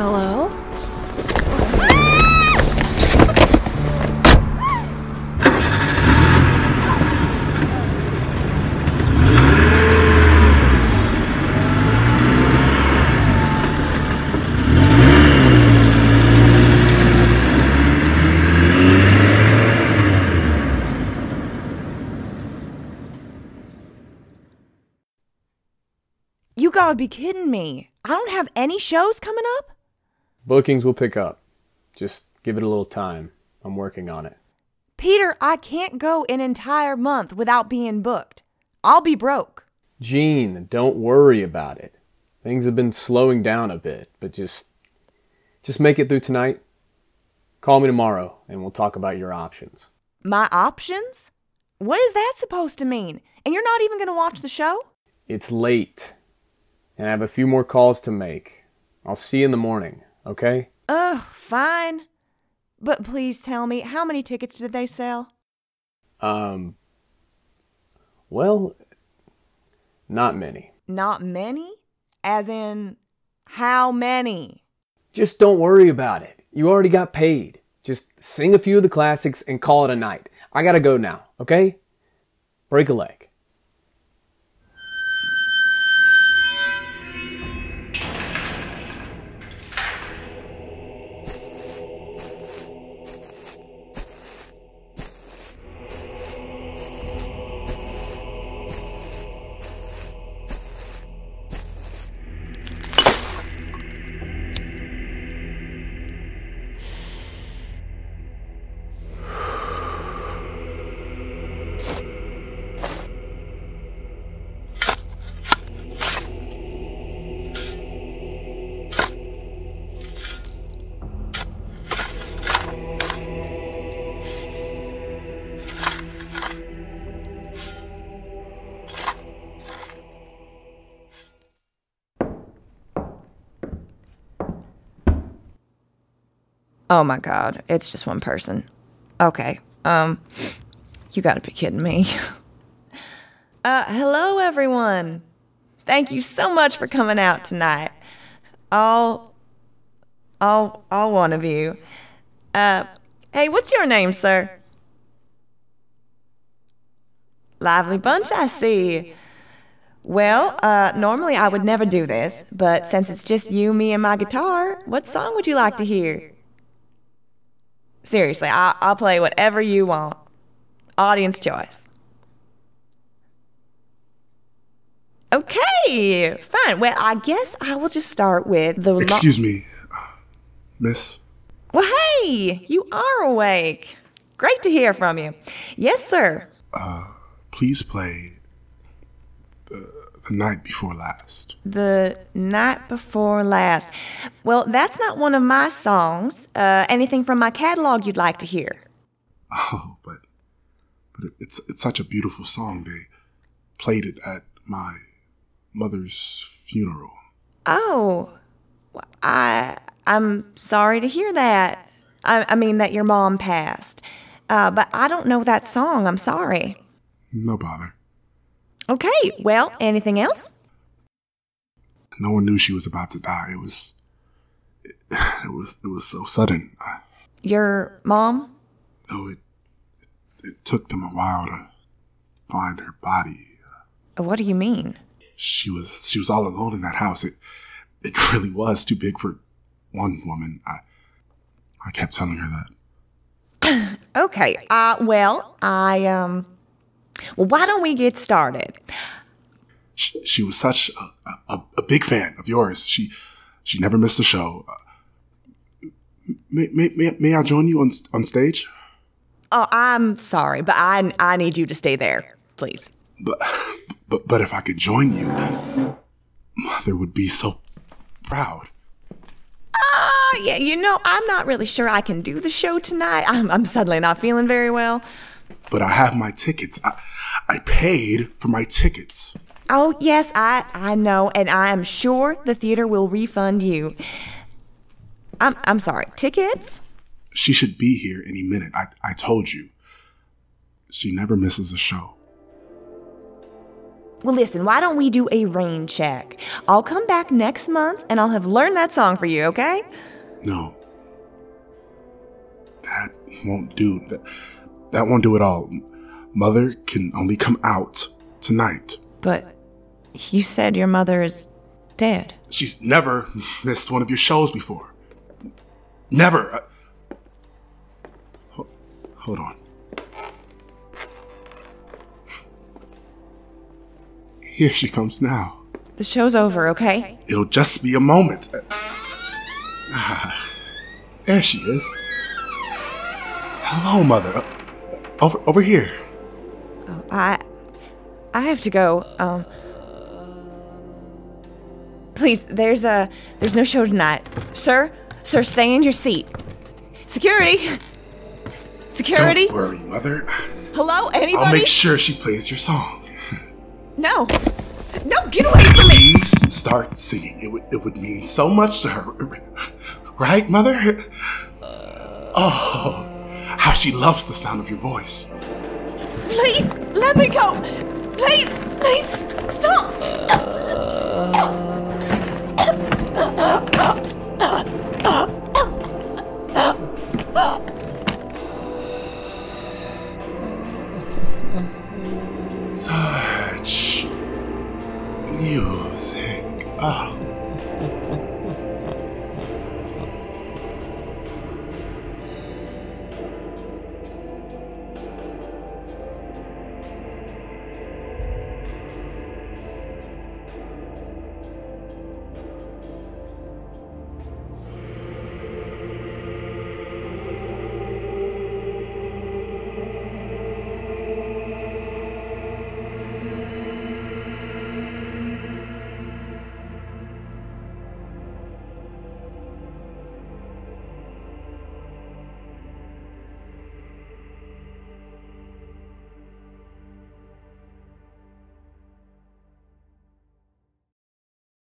Hello? You gotta be kidding me. I don't have any shows coming up? Bookings will pick up. Just give it a little time. I'm working on it. Peter, I can't go an entire month without being booked. I'll be broke. Gene, don't worry about it. Things have been slowing down a bit, but just just make it through tonight. Call me tomorrow and we'll talk about your options. My options? What is that supposed to mean? And you're not even going to watch the show? It's late. And I have a few more calls to make. I'll see you in the morning, okay? Ugh, fine. But please tell me, how many tickets did they sell? Um, well, not many. Not many? As in, how many? Just don't worry about it. You already got paid. Just sing a few of the classics and call it a night. I gotta go now, okay? Break a leg. Oh my god, it's just one person. Okay. Um you got to be kidding me. uh hello everyone. Thank you so much for coming out tonight. All all all one of you. Uh hey, what's your name, sir? Lively bunch, I see. Well, uh, normally I would never do this, but since it's just you, me, and my guitar, what song would you like to hear? Seriously, I, I'll play whatever you want. Audience choice. Okay, fine. Well, I guess I will just start with the. lo- Excuse me, miss. well, hey, you are awake. Great to hear from you. Yes, sir. Uh, Please play the night before last. The night before last. Well, that's not one of my songs. Uh, anything from my catalog you'd like to hear? Oh, but but it, it's it's such a beautiful song. They played it at my mother's funeral. Oh, I I'm sorry to hear that. I, I mean that your mom passed. Uh, but I don't know that song. I'm sorry. No bother. Okay. Well, anything else? No one knew she was about to die. It was it, it was it was so sudden. Your mom? no, it it took them a while to find her body. What do you mean? She was she was all alone in that house. It it really was too big for one woman. I I kept telling her that. Okay. Uh, well, I um. Well, why don't we get started? she, she was such a, a, a big fan of yours. She she never missed a show. Uh, may, may, may, may I join you on on stage? Oh, I'm sorry, but I I need you to stay there, please. But but but if I could join you, mother would be so proud. Uh, yeah, you know, I'm not really sure I can do the show tonight. I'm, I'm suddenly not feeling very well. But I have my tickets. I I paid for my tickets. Oh, yes, I, I know, and I am sure the theater will refund you. I'm, I'm sorry, tickets? She should be here any minute. I I told you. She never misses a show. Well, listen, why don't we do a rain check? I'll come back next month and I'll have learned that song for you, okay? No. That won't do. That, that won't do at all. Mother can only come out tonight. But you said your mother is dead. She's never missed one of your shows before. Never. Uh, hold on. Here she comes now. The show's over, okay? It'll just be a moment. Ah, there she is. Hello, mother. Over, over here. I I have to go. Um Please, there's a there's no show tonight. Sir? Sir, stay in your seat. Security. Security? Don't worry, mother. Hello? Anybody? I'll make sure she plays your song. No. No, get away from me. Please start singing. It would, it would mean so much to her. Right, mother? Oh, how she loves the sound of your voice. Please, let me go. Please, please, stop. stop.